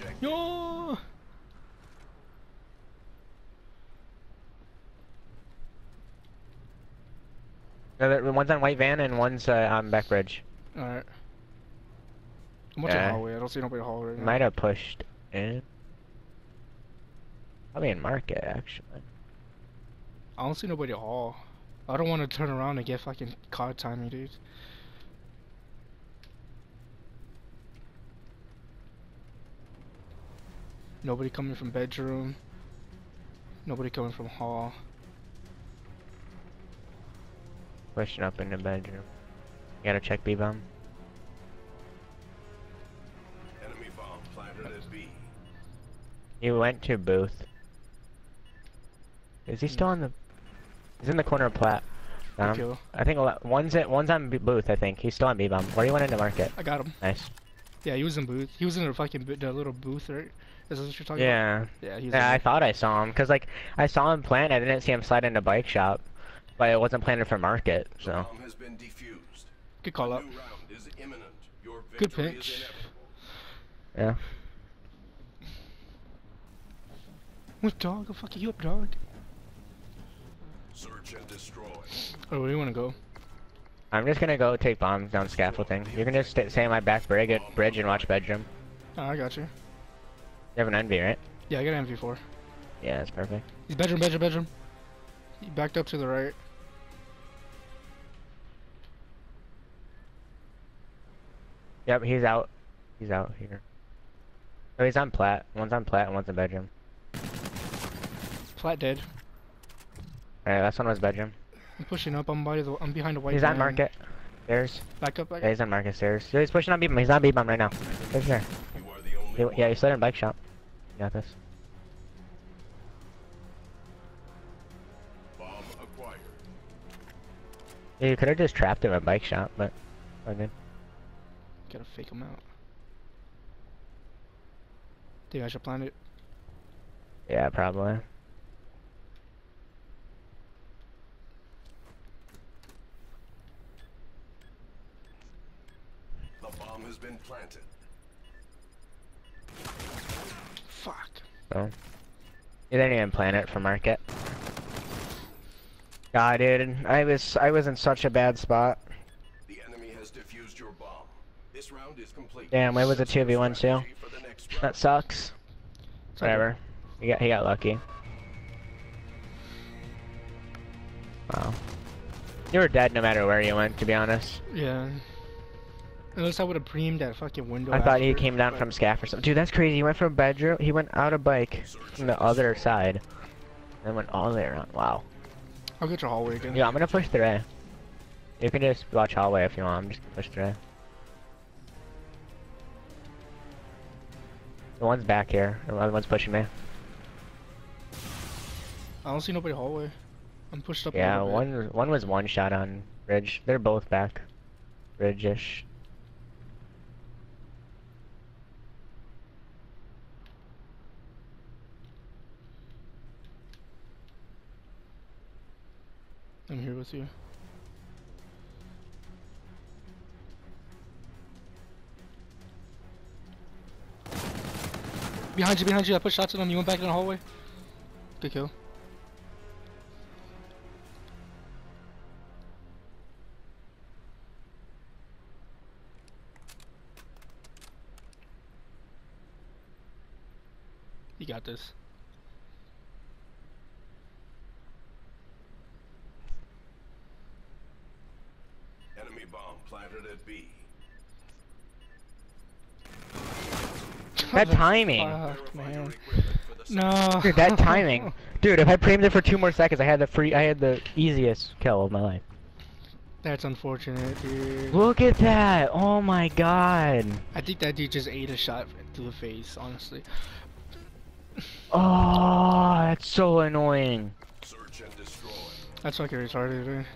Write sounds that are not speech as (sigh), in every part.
objective. No. No, one's on White Van and one's uh, on Back Bridge. Alright. I'm watching Yeah. hallway. I don't see nobody hallway right now. Might have pushed in. Probably in Market, actually. I don't see nobody hall. I don't want to turn around and get fucking caught timing, dude. Nobody coming from bedroom. Nobody coming from hall. Pushing up in the bedroom. You gotta check B-bomb. Enemy bomb planted at B. He went to booth. Is he still on the? He's in the corner of plat. Um. I think a lot- one's at one's on booth. I think he's still on B bomb. Where do you went into market? I got him. Nice. Yeah, he was in booth. He was in a fucking bo- the little booth, right? Is this what you're talking Yeah. about? Yeah, he's Yeah, I thought I saw him because like I saw him plant. I didn't see him slide into bike shop, but it wasn't planted for market. So has been defused. Good call up. new round is imminent. Your Good victory pitch. yeah. What dog? I'll fuck you up, dog. Search and destroy. Oh, where do you wanna go? I'm just gonna go take bombs down scaffolding. You can just stay, stay in my back bridge, bridge and watch bedroom. Oh, I got you. You have an envy, right? Yeah, I got an NV4. Yeah, that's perfect. He's bedroom, bedroom, bedroom. He backed up to the right. Yep, he's out. He's out here. Oh, he's on plat. One's on plat and one's in bedroom. Flat dead. Alright, last one was bedroom. I'm pushing up. I'm by the. I'm behind the white. he's on van. market. Stairs. Back up. Back Yeah, he's on market stairs. Yeah, he's pushing on B-bomb. He's on B-bomb right now. He's here. You are the only He, yeah, he's slid in bike shop. You got this. Bomb acquired. Yeah, you could have just trapped him at bike shop, but all good. Gotta fake him out. Think I should plan it. Yeah, probably. The bomb has been planted. Fuck. So. You didn't even plan it for market. God, dude, I was I was in such a bad spot. The enemy has defused your bomb. This round is complete. Damn, it was a 2v1 too. Strategy for the next round. That sucks. It's okay. Whatever. He got he got lucky. Wow. You were dead no matter where you went, to be honest. Yeah. Unless I would have preemed that fucking window. I thought he came down but- from scaff or something. Dude, that's crazy. He went from bedroom. He went out of bike from the other side, and went all the way around. Wow. I'll get your hallway again. Yeah, I'm gonna push through. You can just watch hallway if you want. I'm just gonna push through. The one's back here. The other one's pushing me. I don't see nobody hallway. I'm pushed up. Yeah, one one was one shot on bridge. They're both back. Bridge-ish. I'm here with you. Behind you, behind you. I put shots at him. You went back in the hallway. Good kill. You got this. Enemy bomb planted at B. That timing. Fuck, man. equipment for the No. (laughs) Dude, that timing. (laughs) Dude, if I framed it for two more seconds, I had the free. I had the easiest kill of my life. That's unfortunate, dude. Look at that! Oh my god! I think that dude just ate a shot to the face, honestly. (laughs) Oh, that's so annoying. Search and destroy. That's fucking retarded, eh? dude.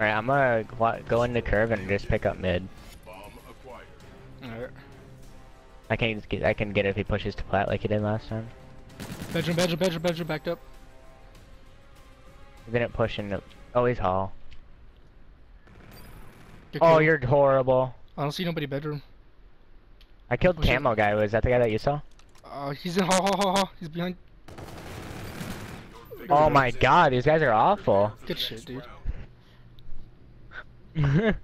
Alright, I'm gonna wa- go into curve and just pick up mid. I can get. I can get it if he pushes to plat like he did last time. Bedroom, bedroom, bedroom, bedroom, backed up. He didn't push into. Oh, he's hall. Good Oh, you're horrible. I don't see nobody bedroom. I killed Pushing. Camo guy. Was that the guy that you saw? Uh, he's in hall, hall, hall, hall. He's behind. Oh my god, these guys are awful. Good shit, dude. (laughs)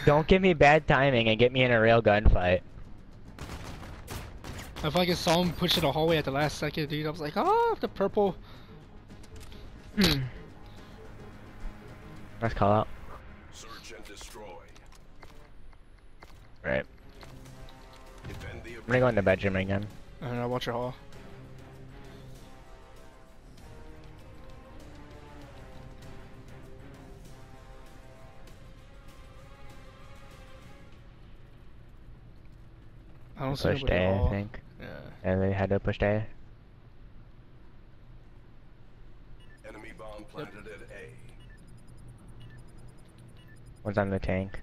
(laughs) Don't give me bad timing and get me in a real gunfight. I fucking saw him push to the hallway at the last second, dude. I was like, oh, the purple. Hmm. Let's call out. Search and destroy. Right. Defend the I'm gonna go in the bedroom again. And I watch your hall. I don't see Pushed nobody A, at I all. think. Yeah. And they had to push A. Enemy bomb planted at A. One's on the tank.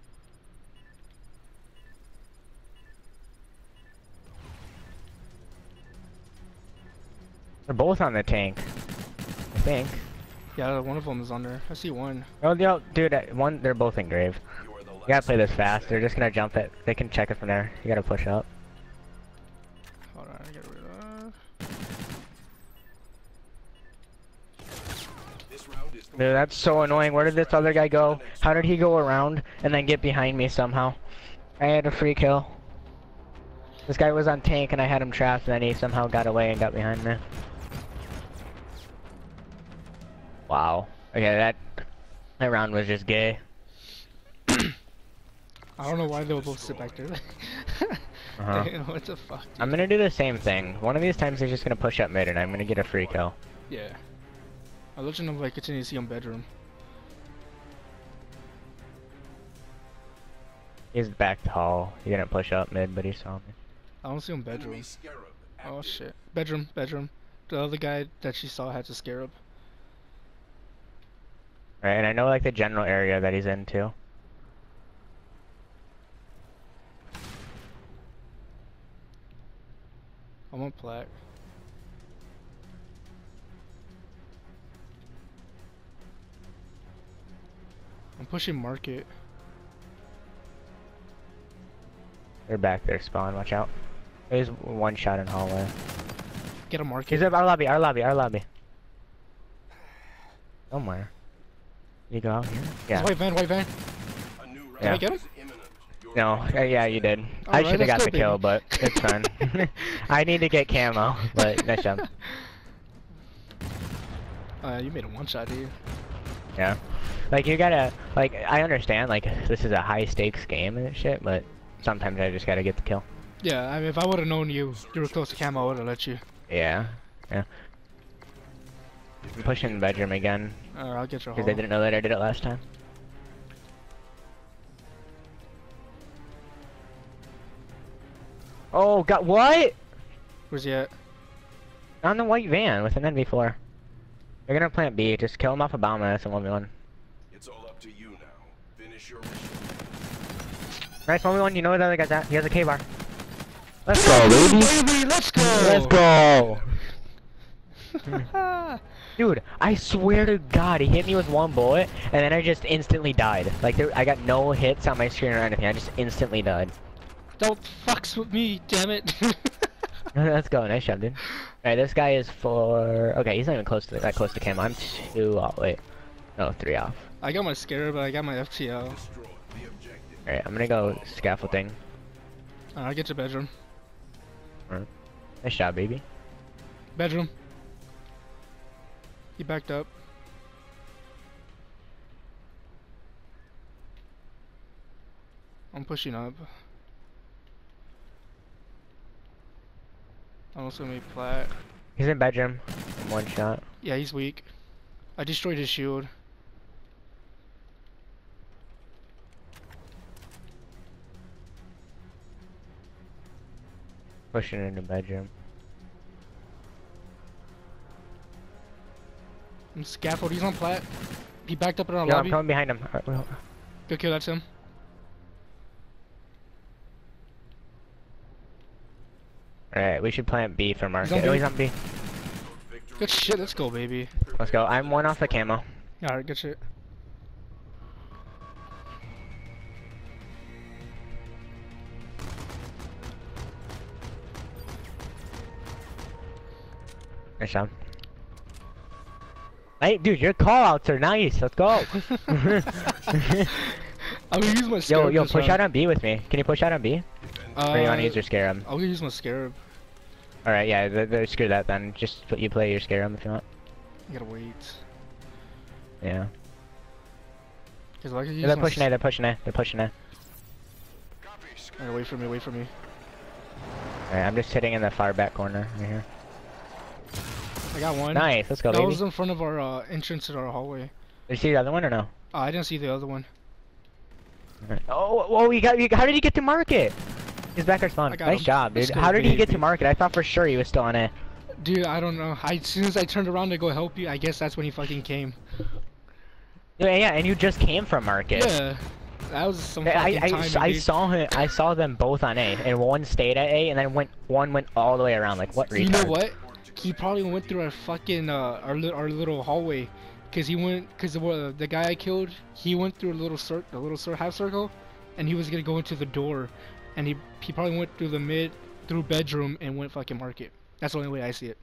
They're both on the tank. I think. Yeah, one of them is under. I see one. Oh, yo, dude, one, they're both in grave. You are the last You gotta play this fast. They're just gonna jump it. They can check it from there. You gotta push up. Dude, that's so annoying. Where did this other guy go? How did he go around and then get behind me somehow? I had a free kill. This guy was on tank and I had him trapped and then he somehow got away and got behind me. Wow. Okay, that that round was just gay. (coughs) I don't know why they would both sit back there. (laughs) Uh-huh. Damn, what the fuck? Dude? I'm gonna do the same thing. One of these times they're just gonna push up mid and I'm gonna get a free kill. Yeah. I'll let you know if I continue to see him bedroom. He's back to hall. He didn't push up mid, but he saw me. I don't see him enemy bedroom. Oh shit. Bedroom, bedroom. The other guy that she saw had the scarab. Right, and I know like the general area that he's in too. I'm on plaque. I'm pushing market. They're back there spawn, watch out. There's one shot in hallway. Get a market. He's up our lobby, our lobby, our lobby. Somewhere. You go out here? Yeah. White van, white van. Round Yeah. I get him? is imminent. Your No, uh, yeah, you did. I Alright, should have got the kill, but it's fine. (laughs) I need to get camo, but nice job. (laughs) Uh, you made a one shot, dude. Yeah. Like, you gotta, like, I understand, like, this is a high stakes game and shit, but sometimes I just gotta get the kill. Yeah, I mean, if I would have known you, you were close to camo, I would have let you. Yeah. Yeah. I'm pushing the bedroom again, Uh, I'll get your because they didn't know that I did it last time. Oh, got what? Where's he at? On the white van with an NV4. They're gonna plant B. Just kill him off a bomb and that's a 1v1. It's all up to you now. Finish your mission. Nice 1v1. You know where the other guy's at? He has a K bar. Let's go, baby. Baby, let's go! Let's go. go! (laughs) Dude, I swear to God, he hit me with one bullet, and then I just instantly died. Like, there, I got no hits on my screen or anything. I just instantly died. Don't fucks with me, damn it! (laughs) Let's go. Nice job, dude. Alright, this guy is for... Okay, he's not even close to that close to cam. I'm too... off. Wait. No, three off. I got my scarab, but I got my FTL. Destroy the objective. Alright, I'm gonna go scaffolding. Uh, I'll get your bedroom. Nice job, baby. Bedroom. He backed up. I'm pushing up. I almost gonna be flat. He's in bedroom. One shot. Yeah, he's weak. I destroyed his shield. Pushing into bedroom. I'm scaffold. He's on plat. He backed up in our Yo, I'm lobby. coming behind him. Alright, well, Good kill. That's him. Alright, we should plant B for on Oh, he's on B. Good shit. Let's go, baby. Let's go. I'm one off the camo. Alright, good shit. Nice job. Hey, dude, your call outs are nice. Let's go. (laughs) (laughs) I'm gonna use my yo, scarab. yo, this push round. out on B with me. Can you push out on B? Uh, or you wanna use your scarab? I'm gonna use my scarab. Alright, yeah, th th screw that then. Just put you play your scarab if you want. I gotta wait. Yeah. Cause I can use Yeah, they're pushing s- A, they're pushing A, they're pushing A. Copy. Sc- Alright, wait for me, wait for me. Alright, I'm just sitting in the far back corner right here. I got one. Nice, let's go, That baby. was in front of our uh, entrance to our hallway. Did you see the other one or no? Uh, I didn't see the other one. Alright. Oh, whoa, you got, you, how did he get to market? He's back our spawn. Nice him. job, dude. go, How did he get to market? I thought for sure he was still on A. Dude, I don't know. I, as soon as I turned around to go help you, I guess that's when he fucking came. Yeah, yeah, and you just came from market. Yeah. That was some I, I, timing, I saw him. I saw them both on A, and one stayed at A, and then went one went all the way around. Like what? You know what? He probably went through our fucking uh, our li- our little hallway, cause he went cause the uh, the guy I killed, he went through a little cir a little cir half circle, and he was gonna go into the door, and he he probably went through the mid through bedroom and went fucking market. That's the only way I see it.